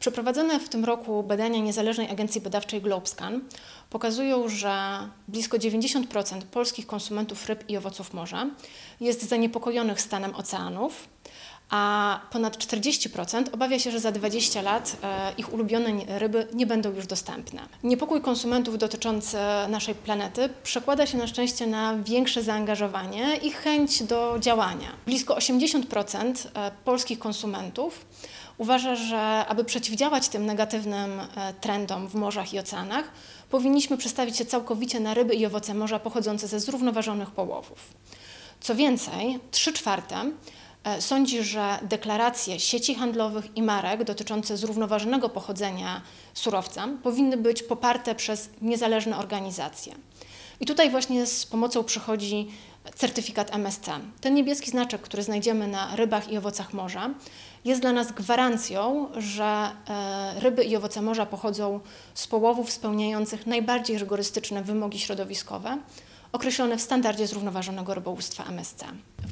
Przeprowadzone w tym roku badania niezależnej agencji badawczej Globescan pokazują, że blisko 90% polskich konsumentów ryb i owoców morza jest zaniepokojonych stanem oceanów, a ponad 40% obawia się, że za 20 lat e, ich ulubione ryby nie będą już dostępne. Niepokój konsumentów dotyczący naszej planety przekłada się na szczęście na większe zaangażowanie i chęć do działania. Blisko 80% e, polskich konsumentów uważa, że aby przeciwdziałać tym negatywnym e, trendom w morzach i oceanach, powinniśmy przestawić się całkowicie na ryby i owoce morza pochodzące ze zrównoważonych połowów. Co więcej, 3 czwarte E, sądzi, że deklaracje sieci handlowych i marek dotyczące zrównoważonego pochodzenia surowca powinny być poparte przez niezależne organizacje. I tutaj właśnie z pomocą przychodzi certyfikat MSC. Ten niebieski znaczek, który znajdziemy na rybach i owocach morza, jest dla nas gwarancją, że e, ryby i owoce morza pochodzą z połowów spełniających najbardziej rygorystyczne wymogi środowiskowe, określone w standardzie zrównoważonego rybołówstwa MSC.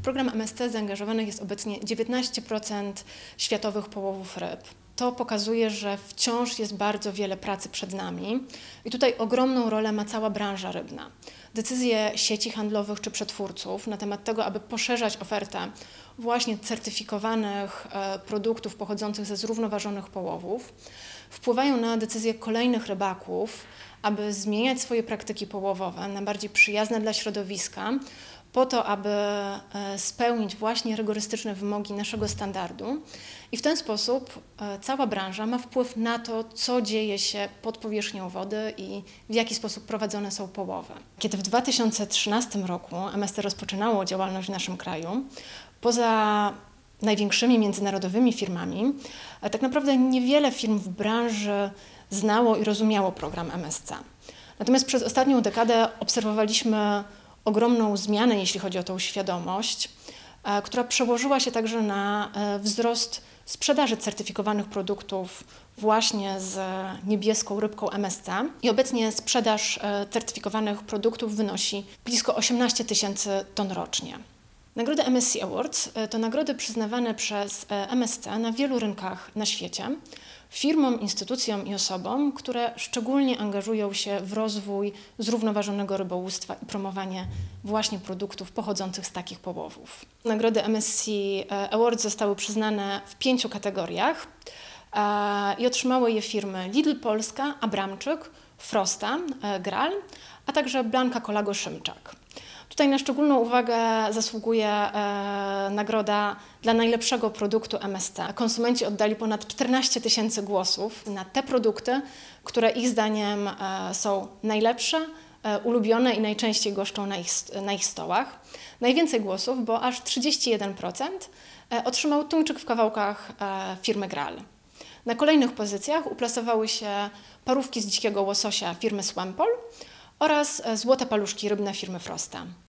Program MSC zaangażowanych jest obecnie 19% światowych połowów ryb. To pokazuje, że wciąż jest bardzo wiele pracy przed nami i tutaj ogromną rolę ma cała branża rybna. Decyzje sieci handlowych czy przetwórców na temat tego, aby poszerzać ofertę właśnie certyfikowanych e, produktów pochodzących ze zrównoważonych połowów wpływają na decyzje kolejnych rybaków, aby zmieniać swoje praktyki połowowe na bardziej przyjazne dla środowiska, po to, aby e, spełnić właśnie rygorystyczne wymogi naszego standardu. I w ten sposób e, cała branża ma wpływ na to, co dzieje się pod powierzchnią wody i w jaki sposób prowadzone są połowy. Kiedy w 2013 roku MST rozpoczynało działalność w naszym kraju, poza największymi międzynarodowymi firmami, e, tak naprawdę niewiele firm w branży znało i rozumiało program MSC. Natomiast przez ostatnią dekadę obserwowaliśmy ogromną zmianę, jeśli chodzi o tą świadomość, e, która przełożyła się także na e, wzrost sprzedaży certyfikowanych produktów właśnie z niebieską rybką MSC. I obecnie sprzedaż certyfikowanych produktów wynosi blisko 18 tysięcy ton rocznie. Nagrody MSC Awards e, to nagrody przyznawane przez e, MSC na wielu rynkach na świecie firmom, instytucjom i osobom, które szczególnie angażują się w rozwój zrównoważonego rybołówstwa i promowanie właśnie produktów pochodzących z takich połowów. Nagrody MSC e, Awards zostały przyznane w pięciu kategoriach i otrzymały je firmy Lidl Polska, Abramczyk, Frosta, Gral, a także Blanka Kolago-Szymczak. Tutaj na szczególną uwagę zasługuje e, nagroda dla najlepszego produktu MSC. Konsumenci oddali ponad 14 tysięcy głosów na te produkty, które ich zdaniem e, są najlepsze, e, ulubione i najczęściej goszczą na ich, na ich stołach. Najwięcej głosów, bo aż 31% e, otrzymał tuńczyk w kawałkach e, firmy Gral. Na kolejnych pozycjach uplasowały się parówki z dzikiego łososia firmy Swampol oraz e, złote paluszki rybne firmy Frosta.